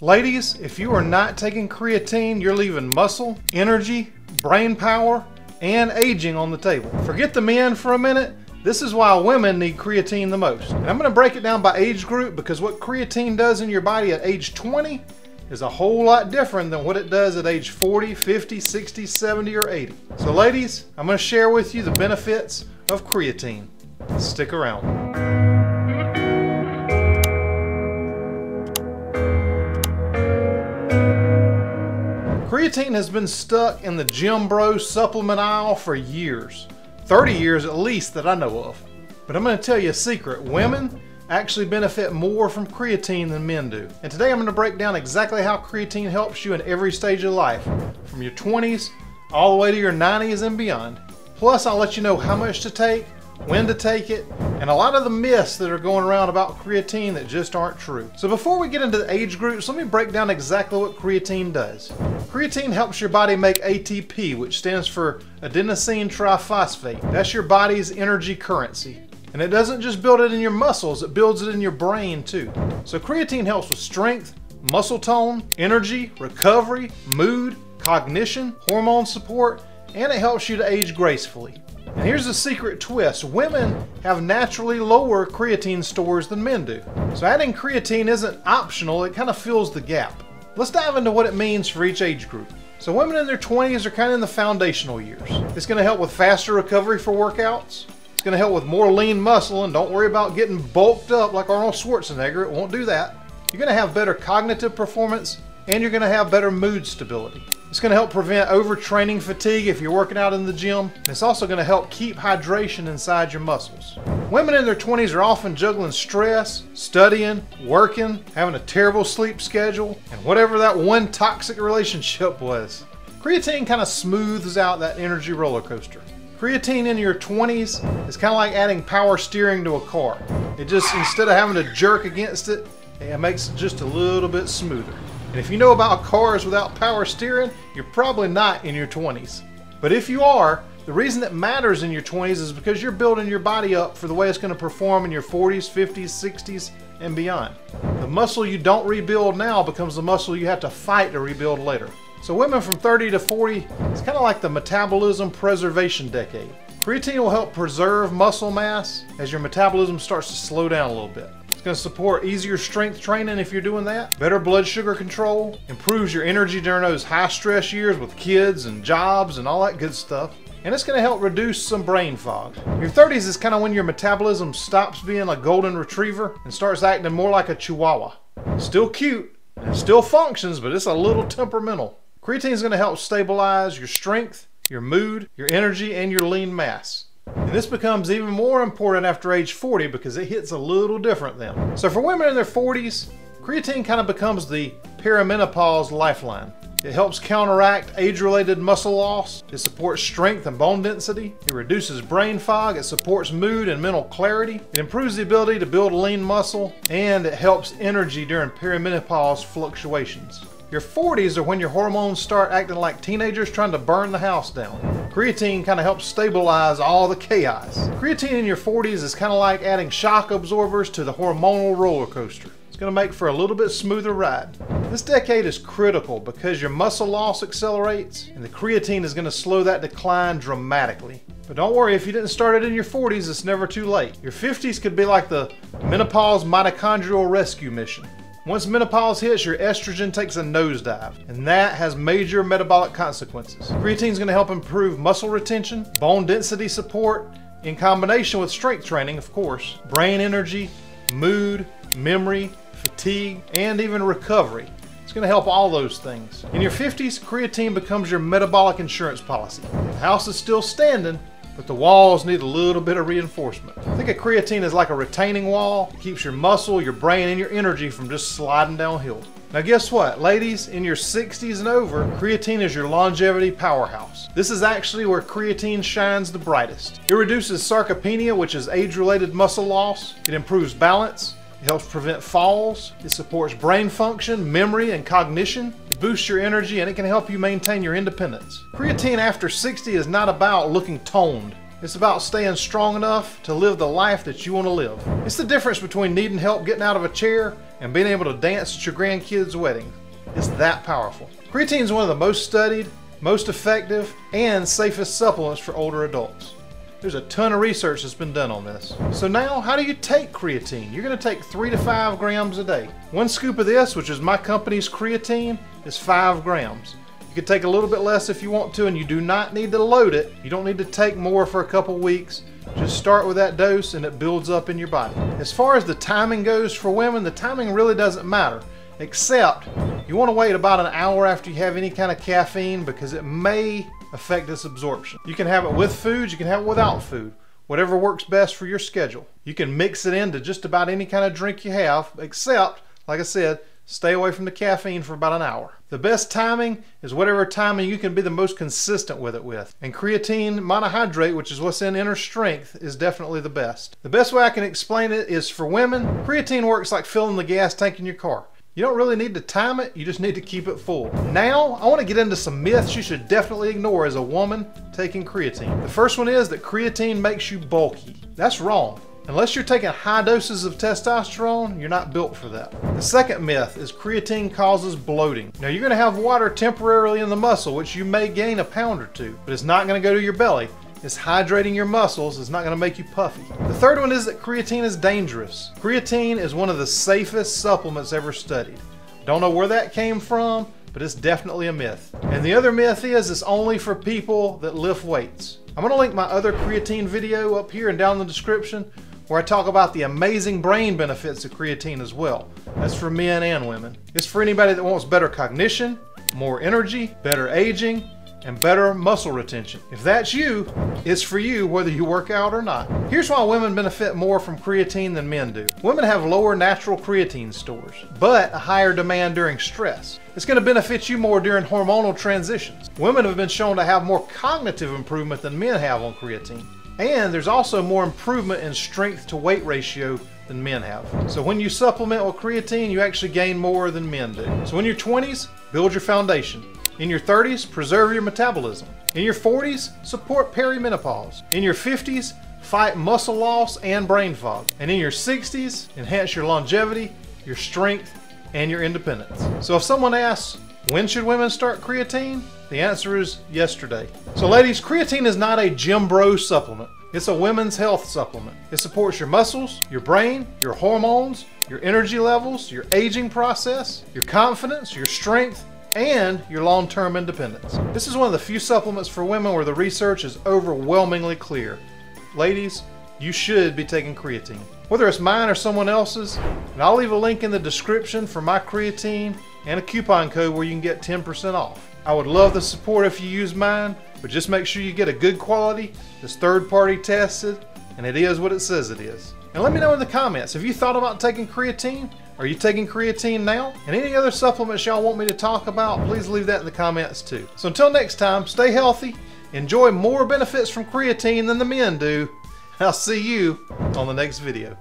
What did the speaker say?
Ladies, if you are not taking creatine, you're leaving muscle, energy, brain power, and aging on the table. Forget the men for a minute. This is why women need creatine the most. And I'm going to break it down by age group because what creatine does in your body at age 20 is a whole lot different than what it does at age 40, 50, 60, 70, or 80. So ladies, I'm going to share with you the benefits of creatine. Stick around. Creatine has been stuck in the Gym Bro supplement aisle for years. 30 years at least that I know of. But I'm going to tell you a secret. Women actually benefit more from creatine than men do. And today I'm going to break down exactly how creatine helps you in every stage of life, from your 20s all the way to your 90s and beyond. Plus, I'll let you know how much to take, when to take it, and a lot of the myths that are going around about creatine that just aren't true. So before we get into the age groups, let me break down exactly what creatine does. Creatine helps your body make ATP, which stands for adenosine triphosphate. That's your body's energy currency. And it doesn't just build it in your muscles, it builds it in your brain too. So creatine helps with strength, muscle tone, energy, recovery, mood, cognition, hormone support, and it helps you to age gracefully. And here's the secret twist. Women have naturally lower creatine stores than men do. So adding creatine isn't optional, it kind of fills the gap. Let's dive into what it means for each age group. So women in their 20s are kind of in the foundational years. It's going to help with faster recovery for workouts. It's going to help with more lean muscle and don't worry about getting bulked up like Arnold Schwarzenegger. It won't do that. You're going to have better cognitive performance and you're going to have better mood stability. It's going to help prevent overtraining fatigue if you're working out in the gym. It's also going to help keep hydration inside your muscles. Women in their 20s are often juggling stress, studying, working, having a terrible sleep schedule, and whatever that one toxic relationship was. Creatine kind of smooths out that energy roller coaster. Creatine in your 20s is kind of like adding power steering to a car. It just, instead of having to jerk against it, it makes it just a little bit smoother. And if you know about cars without power steering, you're probably not in your 20s. But if you are, the reason that matters in your 20s is because you're building your body up for the way it's going to perform in your 40s, 50s, 60s, and beyond. The muscle you don't rebuild now becomes the muscle you have to fight to rebuild later. So women from 30 to 40, it's kind of like the metabolism preservation decade. Creatine will help preserve muscle mass as your metabolism starts to slow down a little bit. It's going to support easier strength training if you're doing that, better blood sugar control, improves your energy during those high stress years with kids and jobs and all that good stuff. And it's going to help reduce some brain fog. Your 30s is kind of when your metabolism stops being a golden retriever and starts acting more like a chihuahua. Still cute, and still functions, but it's a little temperamental. Creatine is going to help stabilize your strength, your mood, your energy, and your lean mass. And this becomes even more important after age 40 because it hits a little different then. So for women in their 40s, creatine kind of becomes the perimenopause lifeline. It helps counteract age-related muscle loss. It supports strength and bone density. It reduces brain fog. It supports mood and mental clarity. It improves the ability to build lean muscle. And it helps energy during perimenopause fluctuations. Your 40s are when your hormones start acting like teenagers trying to burn the house down. Creatine kind of helps stabilize all the chaos. Creatine in your 40s is kind of like adding shock absorbers to the hormonal roller coaster. It's going to make for a little bit smoother ride. This decade is critical because your muscle loss accelerates and the creatine is going to slow that decline dramatically. But don't worry, if you didn't start it in your 40s, it's never too late. Your 50s could be like the menopause mitochondrial rescue mission. Once menopause hits, your estrogen takes a nosedive, and that has major metabolic consequences. Creatine is going to help improve muscle retention, bone density support, in combination with strength training, of course, brain energy, mood, memory, fatigue, and even recovery. It's going to help all those things. In your 50s, creatine becomes your metabolic insurance policy. The house is still standing, but the walls need a little bit of reinforcement. Think of creatine as like a retaining wall. It keeps your muscle, your brain, and your energy from just sliding downhill. Now guess what? Ladies, in your 60s and over, creatine is your longevity powerhouse. This is actually where creatine shines the brightest. It reduces sarcopenia, which is age-related muscle loss. It improves balance. It helps prevent falls. It supports brain function, memory, and cognition boosts your energy and it can help you maintain your independence. Creatine after 60 is not about looking toned. It's about staying strong enough to live the life that you want to live. It's the difference between needing help getting out of a chair and being able to dance at your grandkid's wedding. It's that powerful. Creatine is one of the most studied, most effective, and safest supplements for older adults. There's a ton of research that's been done on this. So now, how do you take creatine? You're gonna take three to five grams a day. One scoop of this, which is my company's creatine, is five grams. You could take a little bit less if you want to, and you do not need to load it. You don't need to take more for a couple weeks. Just start with that dose and it builds up in your body. As far as the timing goes for women, the timing really doesn't matter, except you wanna wait about an hour after you have any kind of caffeine because it may affect this absorption. You can have it with food, you can have it without food, whatever works best for your schedule. You can mix it into just about any kind of drink you have, except, like I said, stay away from the caffeine for about an hour. The best timing is whatever timing you can be the most consistent with it with. And creatine monohydrate, which is what's in inner strength, is definitely the best. The best way I can explain it is for women, creatine works like filling the gas tank in your car. You don't really need to time it, you just need to keep it full. Now, I want to get into some myths you should definitely ignore as a woman taking creatine. The first one is that creatine makes you bulky. That's wrong. Unless you're taking high doses of testosterone, you're not built for that. The second myth is creatine causes bloating. Now you're gonna have water temporarily in the muscle, which you may gain a pound or two, but it's not gonna go to your belly. It's hydrating your muscles. is not going to make you puffy. The third one is that creatine is dangerous. Creatine is one of the safest supplements ever studied. Don't know where that came from, but it's definitely a myth. And the other myth is it's only for people that lift weights. I'm going to link my other creatine video up here and down in the description where I talk about the amazing brain benefits of creatine as well. That's for men and women. It's for anybody that wants better cognition, more energy, better aging, and better muscle retention. If that's you, it's for you whether you work out or not. Here's why women benefit more from creatine than men do. Women have lower natural creatine stores, but a higher demand during stress. It's going to benefit you more during hormonal transitions. Women have been shown to have more cognitive improvement than men have on creatine. And there's also more improvement in strength to weight ratio than men have. So when you supplement with creatine, you actually gain more than men do. So in your 20s, build your foundation. In your 30s, preserve your metabolism. In your 40s, support perimenopause. In your 50s, fight muscle loss and brain fog. And in your 60s, enhance your longevity, your strength, and your independence. So if someone asks, when should women start creatine? The answer is yesterday. So ladies, creatine is not a gym bro supplement. It's a women's health supplement. It supports your muscles, your brain, your hormones, your energy levels, your aging process, your confidence, your strength, and your long-term independence. This is one of the few supplements for women where the research is overwhelmingly clear. Ladies, you should be taking creatine. Whether it's mine or someone else's, and I'll leave a link in the description for my creatine and a coupon code where you can get 10% off. I would love the support if you use mine, but just make sure you get a good quality, that's third party tested, and it is what it says it is. And let me know in the comments, have you thought about taking creatine? Are you taking creatine now? And any other supplements y'all want me to talk about, please leave that in the comments too. So until next time, stay healthy, enjoy more benefits from creatine than the men do, I'll see you on the next video.